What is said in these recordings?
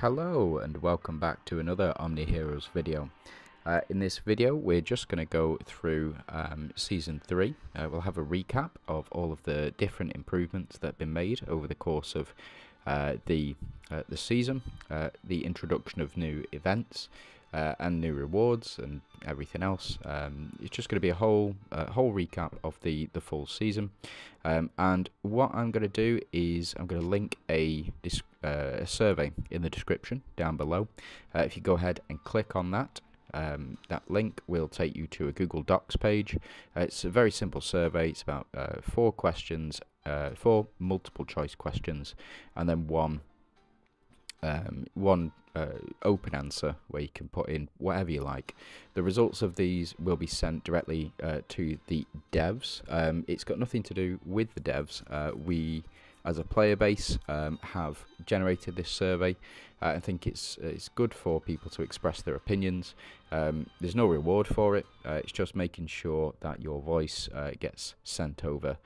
Hello and welcome back to another Omni Heroes video. Uh, in this video we're just going to go through um, Season 3. Uh, we'll have a recap of all of the different improvements that have been made over the course of uh, the, uh, the season, uh, the introduction of new events, uh, and new rewards and everything else. Um, it's just going to be a whole uh, whole recap of the the full season. Um, and what I'm going to do is I'm going to link a, uh, a survey in the description down below. Uh, if you go ahead and click on that. Um, that link will take you to a Google Docs page. Uh, it's a very simple survey. It's about uh, four questions, four multiple choice questions, and then one um, one uh, open answer where you can put in whatever you like. The results of these will be sent directly uh, to the devs. Um, it's got nothing to do with the devs. Uh, we, as a player base, um, have generated this survey. Uh, I think it's it's good for people to express their opinions. Um, there's no reward for it. Uh, it's just making sure that your voice uh, gets sent over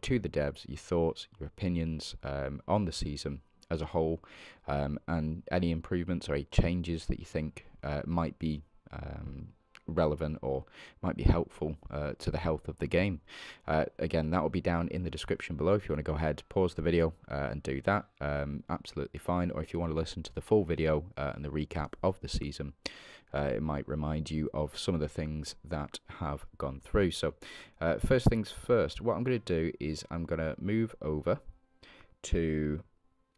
to the devs, your thoughts, your opinions um, on the season as a whole, um, and any improvements or any changes that you think uh, might be um, relevant or might be helpful uh, to the health of the game. Uh, again, that will be down in the description below if you want to go ahead, pause the video uh, and do that. Um, absolutely fine. Or if you want to listen to the full video uh, and the recap of the season, uh, it might remind you of some of the things that have gone through. So, uh, first things first, what I'm going to do is I'm going to move over to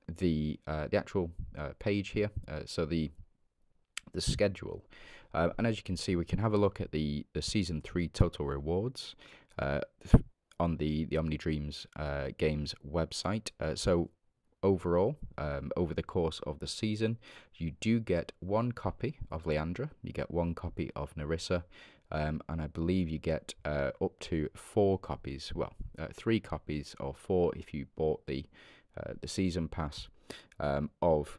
the uh, the actual uh, page here. Uh, so the the schedule, uh, and as you can see, we can have a look at the the season three total rewards uh, on the the Omni Dreams games website. so overall, um, over the course of the season, you do get one copy of Leandra, you get one copy of Narissa, um, and I believe you get uh, up to four copies, well, uh, three copies or four if you bought the the season pass um, of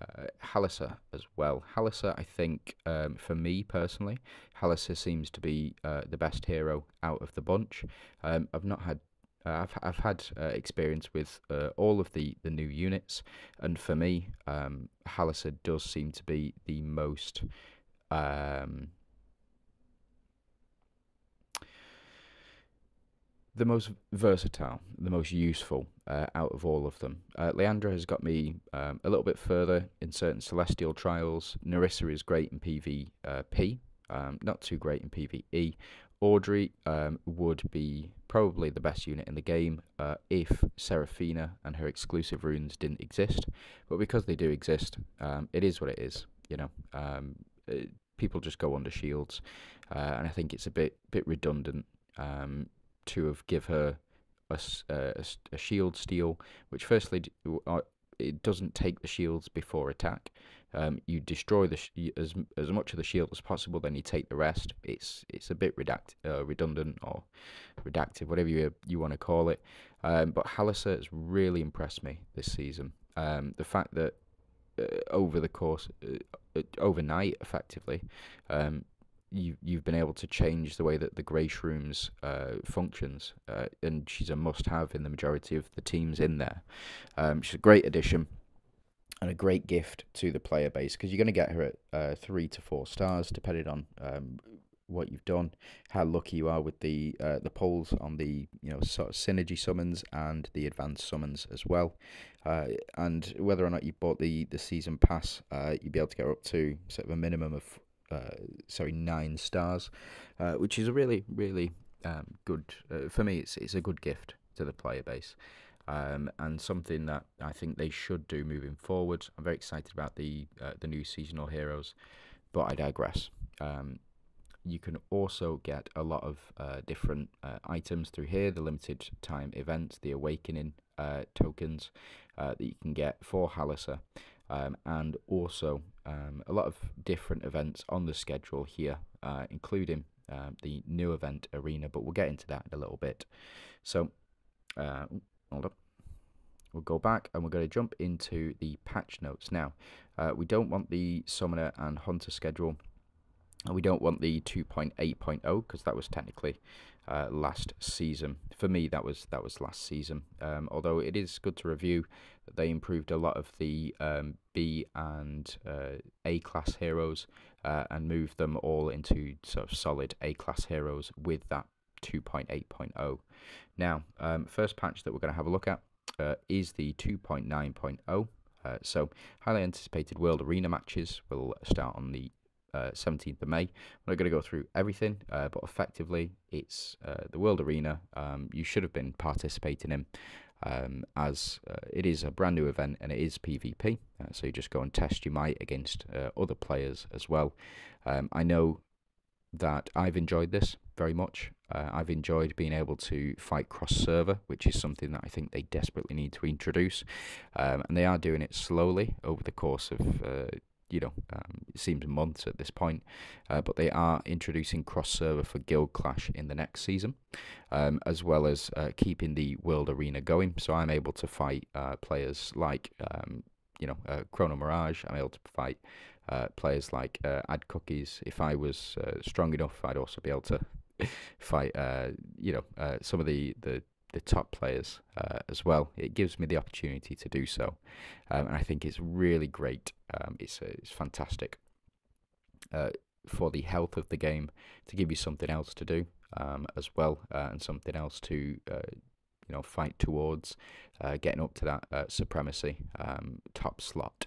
uh, Hallisser as well. Hallisser, I think, um, for me personally, Hallisser seems to be uh, the best hero out of the bunch. Um, I've not had. Uh, I've I've had uh, experience with uh, all of the, the new units, and for me, um, Hallisser does seem to be the most um, the most versatile, the most useful uh, out of all of them. Uh, Liandra has got me um, a little bit further in certain Celestial Trials. Nerissa is great in PvP, um, not too great in PvE. Audrey um, would be probably the best unit in the game uh, if Seraphina and her exclusive runes didn't exist. But because they do exist, um, it is what it is. You know, um, it, people just go under shields, uh, and I think it's a bit bit redundant. Um, to have give her a, a, a shield steal, which firstly uh, it doesn't take the shields before attack. Um, you destroy the as as much of the shield as possible, then you take the rest. It's it's a bit redact uh, redundant or redacted, whatever you you want to call it. Um, but Hallisser has really impressed me this season. Um, the fact that uh, over the course, uh, uh overnight, effectively, um, you you've been able to change the way that the grey shrooms uh, functions, uh, and she's a must-have in the majority of the teams in there. Um, she's a great addition and a great gift to the player base because you're going to get her at uh, three to four stars, depending on um, what you've done, how lucky you are with the uh, the polls on the you know sort of synergy summons and the advanced summons as well, uh, and whether or not you bought the the season pass, uh, you'd be able to get up to sort of a minimum of uh, sorry nine stars, uh, which is a really really um, good uh, for me. It's it's a good gift to the player base. Um, and something that I think they should do moving forward. I'm very excited about the uh, the new seasonal heroes, but I digress. Um, you can also get a lot of uh, different uh, items through here, the limited time events, the awakening tokens that you can get for Hallisser, um, and also um, a lot of different events on the schedule here, uh, including uh, the new event arena, but we'll get into that in a little bit. So, uh, hold up. We'll go back and we're going to jump into the patch notes. Now, uh, we don't want the Summoner and Hunter schedule. And we don't want the 2.8.0 because that was technically uh, last season. For me, that was that was last season. Um, although it is good to review they improved a lot of the um, B and uh, A class heroes uh, and moved them all into sort of solid A class heroes with that 2.8.0. Now, um, first patch that we're going to have a look at uh, is the 2.9.0. Uh, so, highly anticipated World Arena matches will start on the uh, 17th of May. I'm not going to go through everything, uh, but effectively, it's uh, the World Arena. Um, you should have been participating in. Um, as uh, it is a brand new event and it is PvP, uh, so you just go and test your might against uh, other players as well. Um, I know that I've enjoyed this very much. Uh, I've enjoyed being able to fight cross server, which is something that I think they desperately need to introduce. Um, and they are doing it slowly over the course of uh, you know, um, it seems months at this point, uh, but they are introducing cross server for Guild Clash in the next season, um, as well as uh, keeping the World Arena going. So I'm able to fight uh, players like, um, you know, uh, Chrono Mirage. I'm able to fight uh, players like uh, Ad Cookies. If I was strong enough, I'd also be able to fight, you know, some of the the the top players uh, as well. It gives me the opportunity to do so, um, and I think it's really great. Um, it's uh, it's fantastic uh, for the health of the game to give you something else to do um, as well, uh, and something else to uh, you know fight towards uh, getting up to that supremacy um, top slot.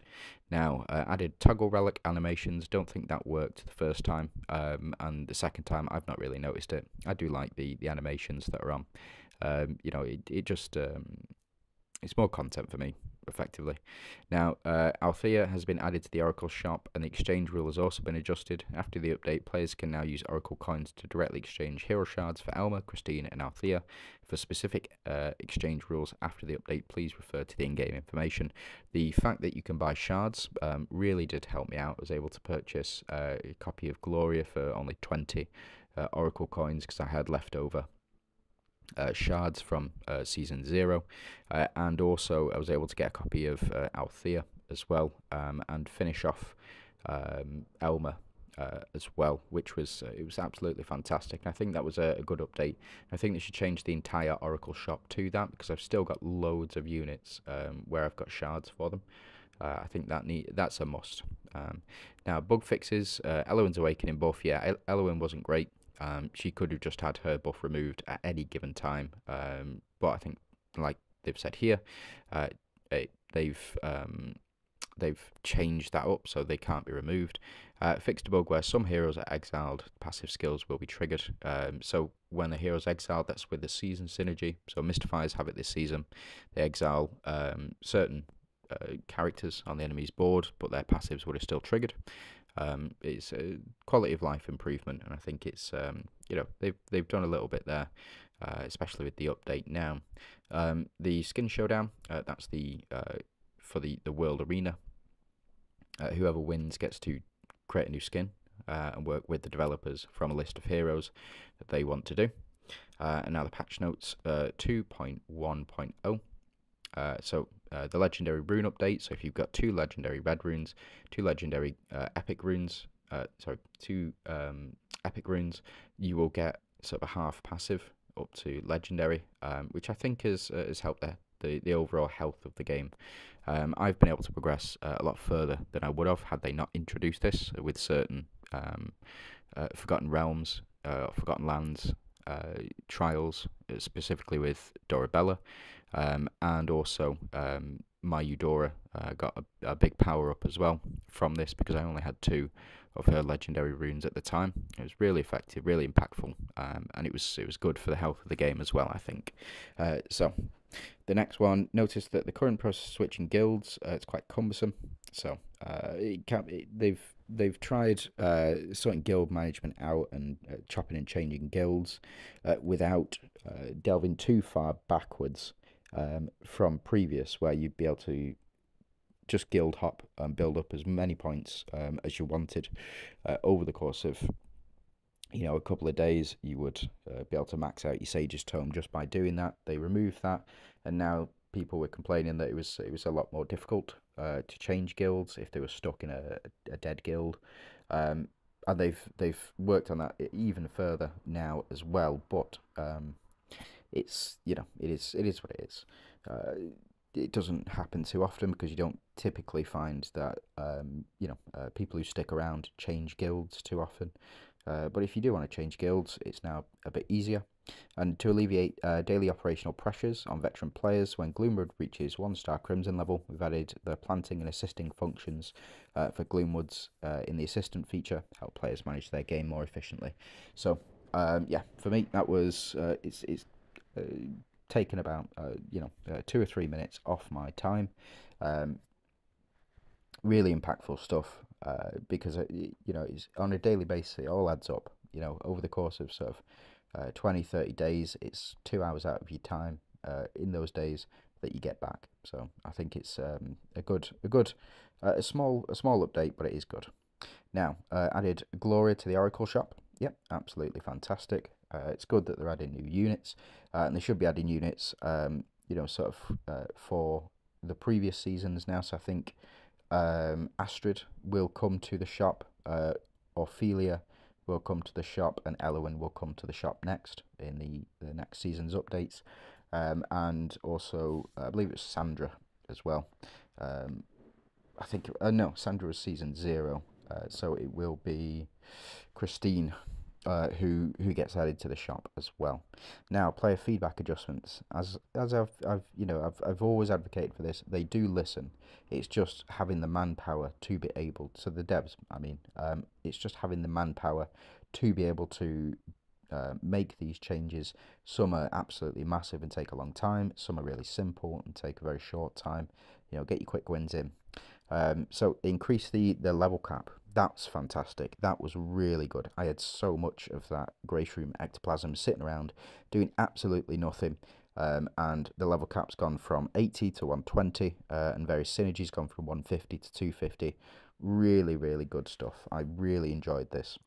Now added toggle relic animations. Don't think that worked the first time, um, and the second time I've not really noticed it. I do like the the animations that are on. Um, you know, it it just um, it's more content for me effectively. Now, uh, Althea has been added to the Oracle shop, and the exchange rule has also been adjusted. After the update, players can now use Oracle coins to directly exchange hero shards for Elma, Christine, and Althea. For specific uh, exchange rules after the update, please refer to the in-game information. The fact that you can buy shards um, really did help me out. I was able to purchase uh, a copy of Gloria for only 20 uh, Oracle coins because I had leftover uh, shards from uh, season zero, uh, and also I was able to get a copy of uh, Althea as well, um, and finish off um, Elma uh, as well, which was uh, it was absolutely fantastic. And I think that was a, a, good update. I think they should change the entire Oracle shop to that because I've still got loads of units um, where I've got shards for them. I think that need that's a must. Um, now bug fixes, uh, Elowen's Awakening buff. Yeah, Elowen wasn't great. Um, she could have just had her buff removed at any given time. Um, but I think, like they've said here, uh, it, they've um, they've changed that up so they can't be removed. Uh, fixed a bug where some heroes are exiled, passive skills will be triggered. Um, so when a hero's exiled, that's with the season synergy. So Mystifiers have it this season. They exile um, certain uh, characters on the enemy's board, but their passives would have still triggered. Um, it's a quality of life improvement, and I think it's um, you know they've they've done a little bit there, uh, especially with the update now. Um, the skin showdown uh, that's the uh, for the the world arena. Uh, whoever wins gets to create a new skin uh, and work with the developers from a list of heroes that they want to do. Uh, and now the patch notes 2.1.0. so uh, the legendary rune update. So if you've got two legendary red runes, two legendary uh, epic runes, uh, sorry, two um, epic runes, you will get sort of a half passive up to legendary, um, which I think has uh, has helped the, the, the overall health of the game. Um, I've been able to progress uh, a lot further than I would have had they not introduced this with certain um, Forgotten Realms, Forgotten Lands trials, specifically with Dorabella. Um, and also um, my Eudora uh, got a, a, big power up as well from this because I only had two of her legendary runes at the time. It was really effective, really impactful, um, and it was it was good for the health of the game as well. I think. Uh, so, the next one. Notice that the current process of switching guilds uh, it's quite cumbersome. So uh, it can, it, they've they've tried uh, sorting guild management out and uh, chopping and changing guilds uh, without uh, delving too far backwards um, from previous, where you'd be able to just guild hop and build up as many points um, as you wanted uh, over the course of you know a couple of days. You would uh, be able to max out your sage's tome just by doing that. They removed that and now people were complaining that it was it was a lot more difficult uh, to change guilds if they were stuck in a, a dead guild um, and they've they've worked on that even further now as well. But um, it's you know it is it is what it is. Uh, it doesn't happen too often because you don't typically find that um, you know uh, people who stick around change guilds too often. Uh, but if you do want to change guilds, it's now a bit easier. And to alleviate uh, daily operational pressures on veteran players when Gloomwood reaches one star Crimson level, we've added the planting and assisting functions uh, for Gloomwoods uh, in the assistant feature, help players manage their game more efficiently. So um, yeah, for me that was uh, it's it's uh, taken about uh, you know two or three minutes off my time. Um, really impactful stuff because you know it's on a daily basis it all adds up. You know over the course of sort of uh, 20, 30 days, it's two hours out of your time uh, in those days that you get back. So I think it's um, a good a good uh, a small a small update, but it is good. Now uh, added Gloria to the Oracle shop. Yep, absolutely fantastic. Uh, it's good that they're adding new units, uh, and they should be adding units, um, you know, sort of uh, for the previous seasons now. So I think um, Astrid will come to the shop, uh, Ophelia will come to the shop, and Elowen will come to the shop next in the, the next season's updates. Um, and also, I believe it's Sandra as well. Um, I think, uh, no, Sandra was season zero, uh, so it will be Christine uh, who who gets added to the shop as well. Now, player feedback adjustments. As as I've I've you know I've I've always advocated for this. They do listen. It's just having the manpower to be able. So the devs, I mean, um, it's just having the manpower to be able to uh, make these changes. Some are absolutely massive and take a long time. Some are really simple and take a very short time. You know, get your quick wins in. Um, so increase the the level cap that's fantastic. That was really good. I had so much of that Greyshroom ectoplasm sitting around doing absolutely nothing. Um, and the level cap's gone from 80 to 120, uh, and various synergies gone from 150 to 250. Really, really good stuff. I really enjoyed this.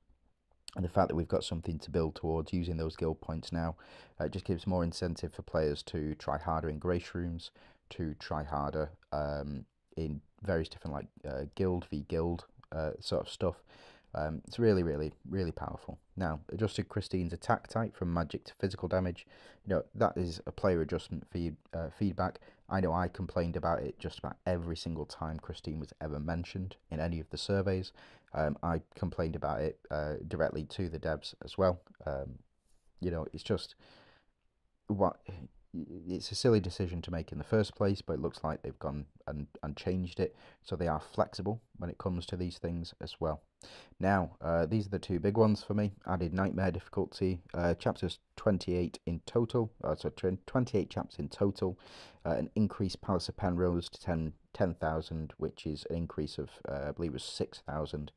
And the fact that we've got something to build towards using those guild points now uh, just gives more incentive for players to try harder in Greyshrooms, to try harder um, in various different like uh, guild v guild uh, sort of stuff. Um, it's really, really, really powerful. Now, adjusted Christine's attack type from magic to physical damage. You know, that is a player adjustment feed, uh, feedback. I know I complained about it just about every single time Christine was ever mentioned in any of the surveys. Um, I complained about it uh, directly to the devs as well. Um, you know, it's just what it's a silly decision to make in the first place, but it looks like they've gone and, and changed it. So they are flexible when it comes to these things as well. Now, uh, these are the two big ones for me. Added Nightmare difficulty, uh, chapters 28 in total, uh, so 28 chapters in total, uh, an increased Palace of Penrose to 10 10,000, which is an increase of, uh, I believe it was 6,000.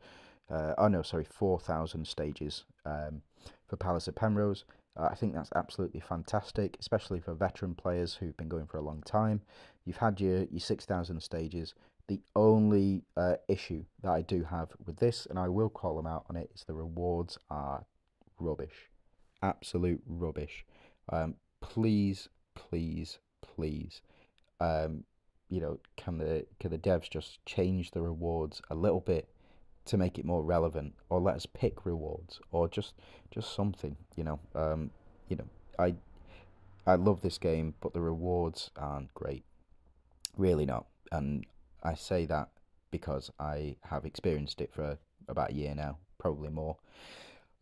Uh, oh no, sorry, 4,000 stages um, for Palace of Penrose. Uh, I think that's absolutely fantastic, especially for veteran players who've been going for a long time. You've had your, your 6,000 stages. The only uh, issue that I do have with this, and I will call them out on it, is the rewards are rubbish. Absolute rubbish. Um, please, please, please, um, you know, can the can the devs just change the rewards a little bit to make it more relevant or let us pick rewards or just just something you know um you know i i love this game but the rewards aren't great. Really not. And i say that because i have experienced it for about a year now probably more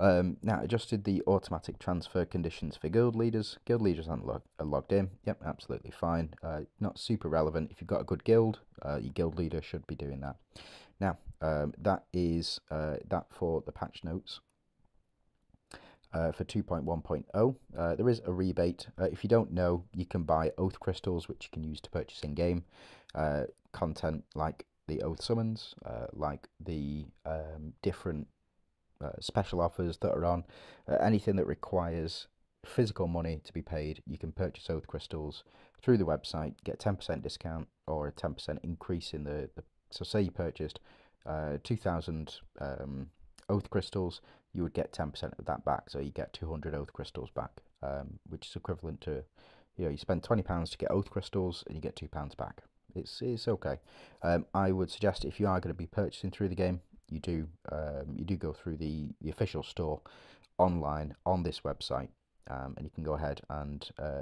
um, now adjusted the automatic transfer conditions for guild leaders. Guild leaders aren't log are logged in. Yep, absolutely fine. Uh, not super relevant. If you've got a good guild, uh, your guild leader should be doing that. Now, um, that is uh, that for the patch notes. Uh, for 2.1.0. Uh, there is a rebate. Uh, if you don't know, you can buy oath crystals, which you can use to purchase in game uh, content like the oath summons, uh, like the um, different uh, special offers that are on. anything that requires physical money to be paid, you can purchase oath crystals through the website, get 10% discount or a 10% increase in the, the so say you purchased uh, 2,000 um, oath crystals, you would get 10% of that back. So you get 200 oath crystals back, um, which is equivalent to, you know, you spend £20 to get oath crystals and you get £2 back. It's, it's okay. Um, I would suggest if you are going to be purchasing through the game, you do um, you do go through the the official store online on this website, um, and you can go ahead and uh,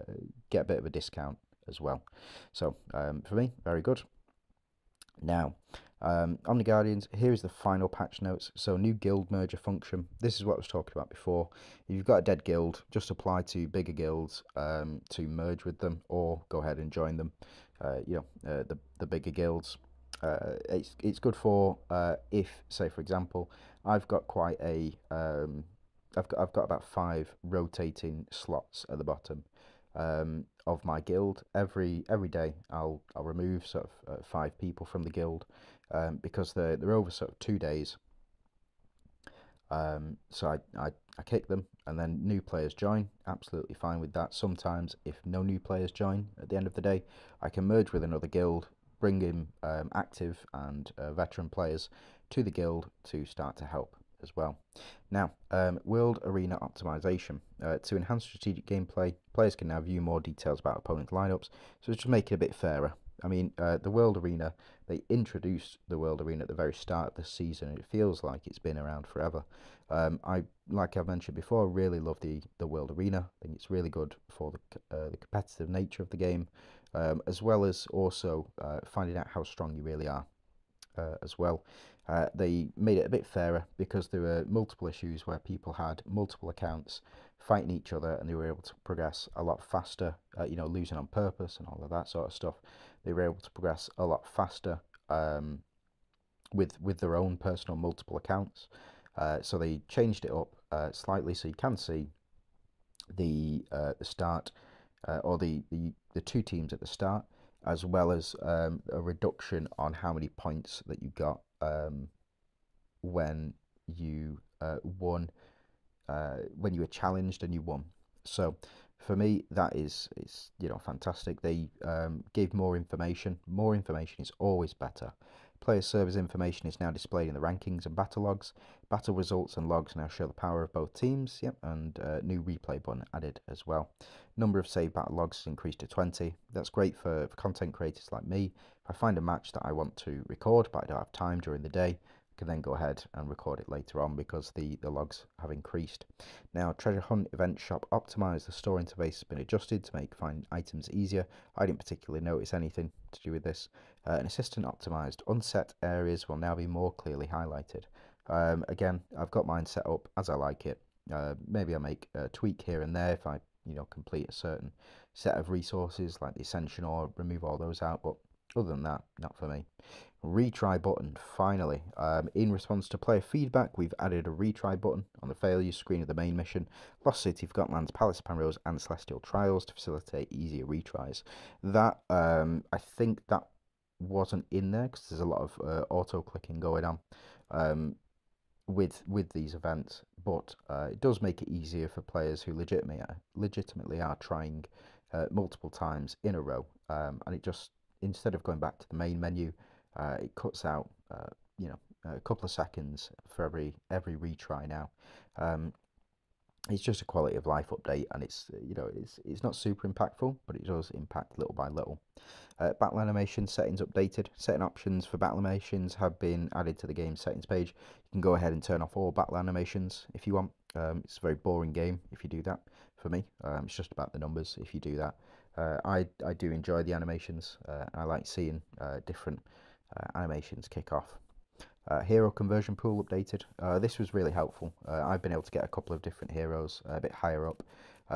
get a bit of a discount as well. So um, for me, very good. Now, um, Omni Guardians, here is the final patch notes. So new guild merger function. This is what I was talking about before. If you've got a dead guild, just apply to bigger guilds um, to merge with them or go ahead and join them. Uh, you know, uh, the, the bigger guilds. Uh, it's, it's good for uh, if, say for example, I've got quite a, um, I've got, I've got about five rotating slots at the bottom um, of my guild. Every every day, I'll I'll remove sort of uh, five people from the guild um, because they're they're over sort of two days. Um, so I, I I kick them and then new players join. Absolutely fine with that. Sometimes if no new players join at the end of the day, I can merge with another guild, bring in um, active and uh, veteran players to the guild to start to help as well. Now, um, World Arena Optimization. Uh, to enhance strategic gameplay, players can now view more details about opponent lineups, so it's just make it a bit fairer. I mean, uh, the World Arena, they introduced the World Arena at the very start of the season, and it feels like it's been around forever. Um, I, like I've mentioned before, really love the, the World Arena. I think it's really good for the, uh, the competitive nature of the game, um, as well as also uh, finding out how strong you really are uh, as well. Uh, they made it a bit fairer because there were multiple issues where people had multiple accounts fighting each other and they were able to progress a lot faster, uh, you know, losing on purpose and all of that sort of stuff. They were able to progress a lot faster um, with, with their own personal multiple accounts. Uh, so they changed it up uh, slightly so you can see the, the start uh, or the, the, the two teams at the start as well as um, a reduction on how many points that you got um, when you uh, won, uh, when you were challenged and you won. So for me, that is is you know fantastic. They um, gave more information. More information is always better. Player service information is now displayed in the rankings and battle logs. Battle results and logs now show the power of both teams. Yep, and uh, new replay button added as well. Number of saved battle logs has increased to 20. That's great for, for content creators like me. If I find a match that I want to record but I don't have time during the day, I can then go ahead and record it later on because the, the logs have increased. Now, Treasure Hunt Event Shop Optimized, the store interface has been adjusted to make finding items easier. I didn't particularly notice anything to do with this. Uh, an assistant optimized, unset areas will now be more clearly highlighted. Um, again, I've got mine set up as I like it. Uh, maybe I make a tweak here and there if I, you know, complete a certain set of resources like the Ascension or remove all those out, but other than that, not for me retry button finally um, in response to player feedback we've added a retry button on the failure screen of the main mission lost city forgotten Lands, palace of Penrose and celestial trials to facilitate easier retries that um, i think that wasn't in there because there's a lot of uh, auto clicking going on um, with with these events but uh, it does make it easier for players who legitimately legitimately are trying uh, multiple times in a row um, and it just instead of going back to the main menu uh, it cuts out uh, you know a couple of seconds for every every retry now. Um, it's just a quality of life update, and it's you know it's it's not super impactful, but it does impact little by little. Uh, battle animation settings updated. Setting options for battle animations have been added to the game settings page. You can go ahead and turn off all battle animations if you want. Um, it's a very boring game if you do that. For me, um, it's just about the numbers. If you do that, uh, I I do enjoy the animations. Uh, I like seeing uh, different uh, animations kick off. Uh, hero conversion pool updated. Uh, this was really helpful. I've been able to get a couple of different heroes a bit higher up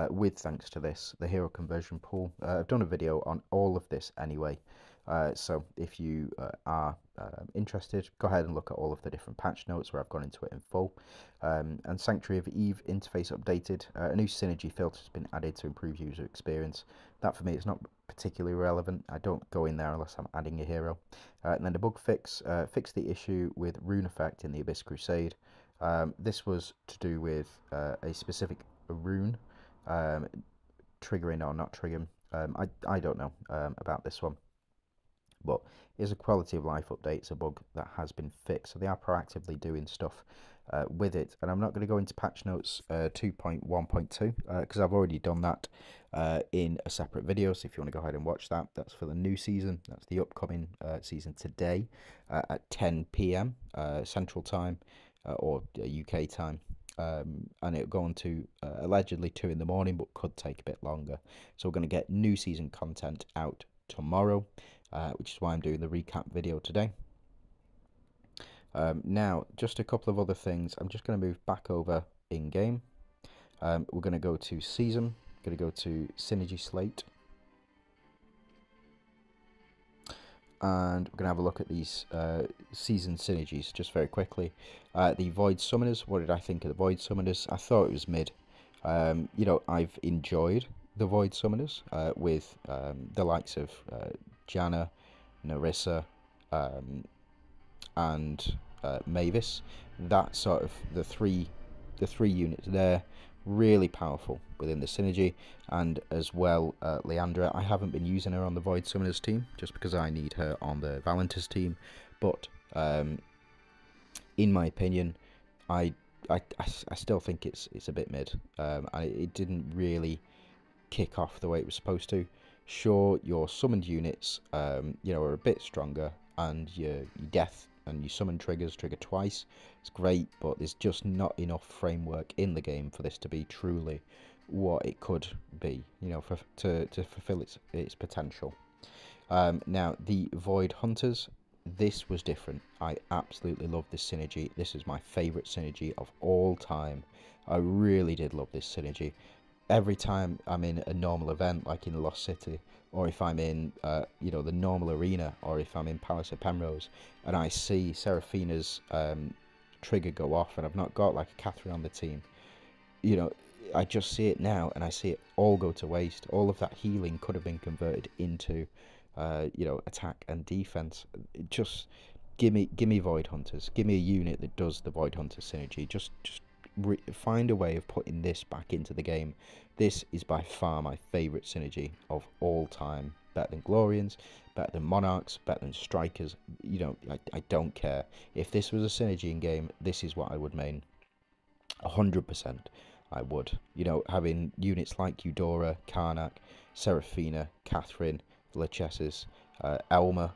with thanks to this, the hero conversion pool. I've done a video on all of this anyway. Uh, so if you uh, are uh, interested, go ahead and look at all of the different patch notes where I've gone into it in full. Um, and Sanctuary of Eve interface updated. a new synergy filter has been added to improve user experience. That for me is not particularly relevant. I don't go in there unless I'm adding a hero. and then the bug fix, fix the issue with rune effect in the Abyss Crusade. Um, this was to do with a specific rune um, triggering or not triggering. Um, I, I don't know um, about this one but it's a quality of life update. It's a bug that has been fixed, so they are proactively doing stuff uh, with it. And I'm not going to go into patch notes uh, 2.1.2 because uh, I've already done that uh, in a separate video. So if you want to go ahead and watch that, that's for the new season. That's the upcoming uh, season today uh, at 10 p.m. Central Time or UK time. Um, and it'll go on to uh, allegedly 2 in the morning, but could take a bit longer. So we're going to get new season content out tomorrow, uh, which is why I'm doing the recap video today. Um, now, just a couple of other things. I'm just going to move back over in-game. Um, we're going to go to Season. going to go to Synergy Slate. And we're going to have a look at these uh, Season Synergies just very quickly. Uh, the Void Summoners. What did I think of the Void Summoners? I thought it was mid. Um, you know, I've enjoyed the Void Summoners uh, with um, the likes of uh, Janna, Narissa, um, and uh, Mavis. That sort of the three, the three units there, really powerful within the synergy, and as well uh, Liandra. I haven't been using her on the Void Summoners team just because I need her on the Valentis team, but um, in my opinion, I, I, I still think it's it's a bit mid, um, it, it didn't really kick off the way it was supposed to. Sure, your summoned units, um, you know, are a bit stronger, and your, your death and you summon triggers, trigger twice. It's great, but there's just not enough framework in the game for this to be truly what it could be, you know, for, to, to fulfill its, its potential. Um, now, the Void Hunters, this was different. I absolutely love this synergy. This is my favourite synergy of all time. I really did love this synergy. Every time I'm in a normal event, like in Lost City, or if I'm in, uh, you know, the normal arena, or if I'm in Palace of Penrose, and I see Seraphina's um, trigger go off, and I've not got like a Catherine on the team, you know, I just see it now, and I see it all go to waste. All of that healing could have been converted into, uh, you know, attack and defense. Just give me, give me Void Hunters. Give me a unit that does the Void Hunter synergy. Just, just find a way of putting this back into the game. This is by far my favourite synergy of all time. Better than Glorians, better than Monarchs, better than Strikers. You know, I, I don't care. If this was a synergy in game, this is what I would main. 100% I would. You know, having units like Eudora, Karnak, Seraphina, Catherine, Lachesis, uh, Elma,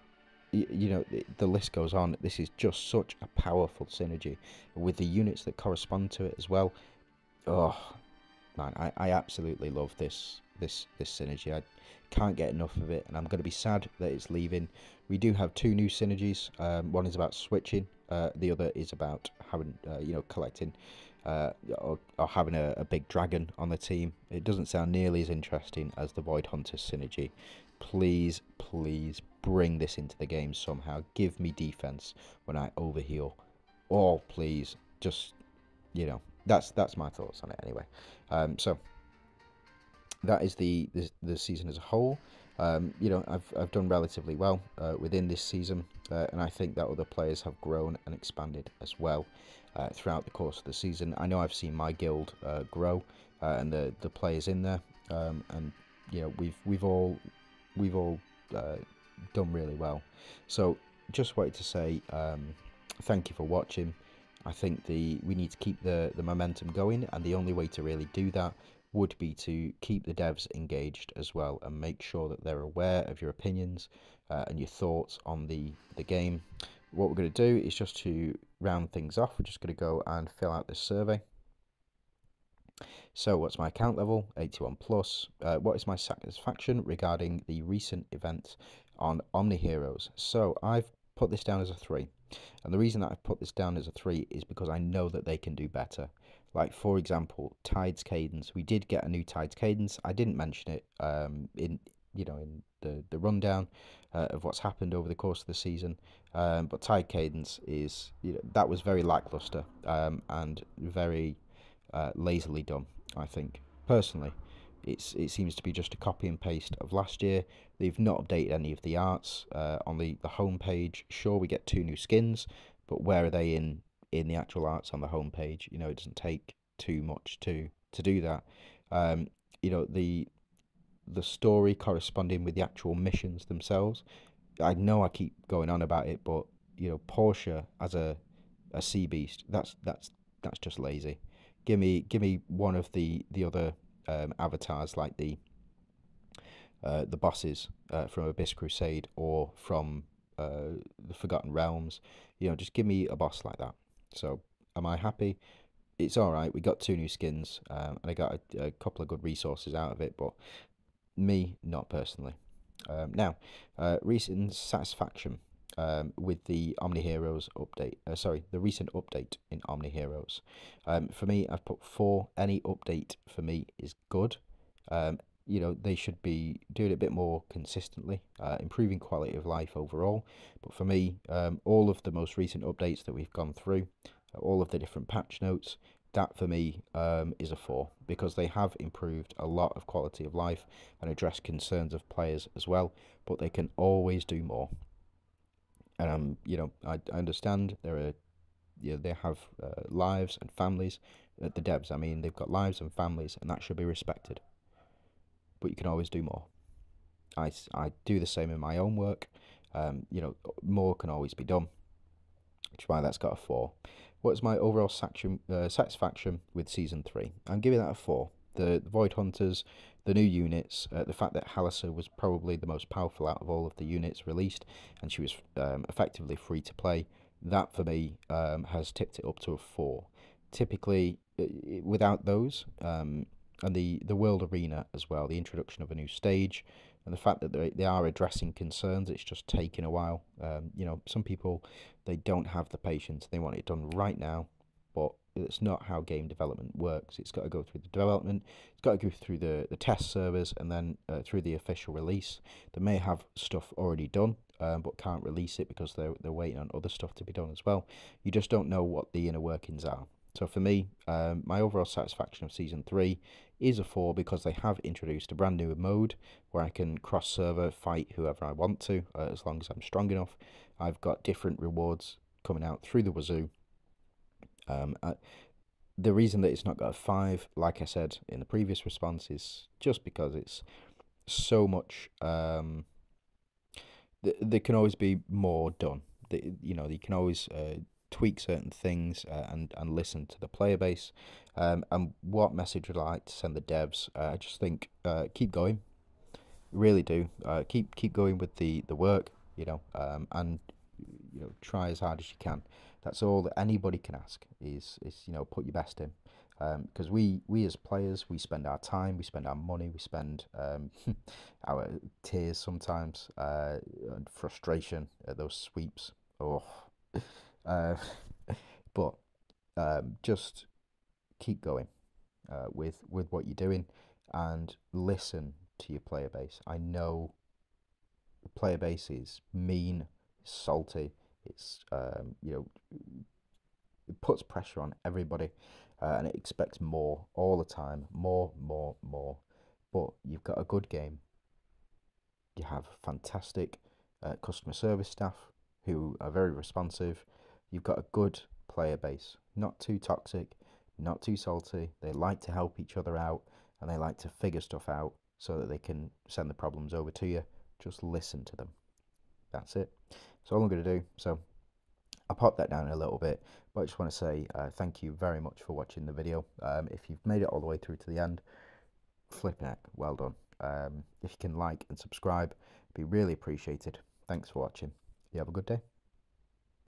you, know the list goes on. This is just such a powerful synergy with the units that correspond to it as well. Oh man i, I absolutely love this this this synergy. I can't get enough of it and i'm going to be sad that it's leaving. We do have two new synergies. Um, one is about switching uh, the other is about having uh, you know collecting uh, or, or, having a, a, big dragon on the team. It doesn't sound nearly as interesting as the Void Hunter synergy. Please, please bring this into the game somehow. Give me defense when I overheal. Oh, please, just you know, that's that's my thoughts on it anyway. Um, so that is the, the the season as a whole. Um, you know, I've I've done relatively well uh, within this season, uh, and I think that other players have grown and expanded as well uh, throughout the course of the season. I know I've seen my guild uh, grow uh, and the the players in there, um, and you know we've we've all we've all uh, done really well. So just wanted to say um, thank you for watching. I think the we need to keep the, the momentum going and the only way to really do that would be to keep the devs engaged as well and make sure that they're aware of your opinions uh, and your thoughts on the, the game. What we're going to do is just to round things off, we're just going to go and fill out this survey. So what's my account level? 81 plus. Uh, what is my satisfaction regarding the recent event on Omni Heroes? So I've put this down as a 3. And the reason that I've put this down as a 3 is because I know that they can do better. Like, for example, Tides Cadence. We did get a new Tides Cadence. I didn't mention it um, in, you know, in the, the rundown uh, of what's happened over the course of the season. Um, but Tide Cadence is, you know, that was very lackluster um, and very uh, lazily done. I think personally, it's it seems to be just a copy and paste of last year. They've not updated any of the arts uh, on the the home page. Sure, we get two new skins, but where are they in in the actual arts on the homepage? You know, it doesn't take too much to to do that. Um, you know the the story corresponding with the actual missions themselves I know I keep going on about it, but you know, Portia as a a sea beast, that's that's that's just lazy. Give me give me one of the the other um, avatars like the uh, the bosses uh, from Abyss Crusade or from uh, the Forgotten Realms. You know, just give me a boss like that. So, am I happy? It's all right. We got two new skins, um, and I got a, a, couple of good resources out of it. But me, not personally. Um, now, uh, recent satisfaction um, with the Omni Heroes update. Uh, sorry, the recent update in Omni Heroes. Um, for me, I've put four. Any update for me is good. Um, you know, they should be doing it a bit more consistently, uh, improving quality of life overall. But for me, um, all of the most recent updates that we've gone through, all of the different patch notes, that for me um, is a four because they have improved a lot of quality of life and addressed concerns of players as well. But they can always do more. And um, you know, I, I understand there are, you know, they have uh, lives and families. The devs, I mean, they've got lives and families, and that should be respected but you can always do more. I, I do the same in my own work. Um, you know, more can always be done, which is why that's got a 4. What's my overall satisfaction, uh, satisfaction with Season 3? I'm giving that a 4. The, Void Hunters, the new units, uh, the fact that Halissa was probably the most powerful out of all of the units released, and she was um, effectively free to play, that for me um, has tipped it up to a 4. Typically, uh, without those, um, and the, the world arena as well, the introduction of a new stage, and the fact that they, they are addressing concerns, it's just taking a while. Um, you know, some people, they don't have the patience, they want it done right now, but it's not how game development works. It's got to go through the development, it's got to go through the, the test servers, and then uh, through the official release. They may have stuff already done, um, but can't release it because they're, they're waiting on other stuff to be done as well. You just don't know what the inner workings are. So for me, um, my overall satisfaction of season three is a four because they have introduced a brand new mode where I can cross server fight whoever I want to uh, as long as I'm strong enough. I've got different rewards coming out through the wazoo. Um, uh, the reason that it's not got a five, like I said in the previous response, is just because it's so much. Um, th- there can always be more done. The, you know, you can always uh, tweak certain things uh, and and listen to the player base. Um, and what message would I like to send the devs? Uh, I just think uh, keep going, really do. Uh, keep keep going with the the work, you know, um, and you know try as hard as you can. That's all that anybody can ask is is you know put your best in. Because um, we we as players we spend our time, we spend our money, we spend um, our tears sometimes, uh, and frustration at those sweeps. Oh, uh, but um, just keep going uh, with with what you're doing and listen to your player base. I know the player base is mean, salty. It's um, you know it puts pressure on everybody, uh, and it expects more all the time, more, more, more. But you've got a good game. You have fantastic uh, customer service staff who are very responsive you've got a good player base. Not too toxic, not too salty. They like to help each other out and they like to figure stuff out so that they can send the problems over to you. Just listen to them. That's it. That's all I'm going to do. So I'll pop that down a little bit, but I just want to say uh, thank you very much for watching the video. Um, if you've made it all the way through to the end, flipping heck, well done. Um, if you can like and subscribe, it'd be really appreciated. Thanks for watching. You have a good day.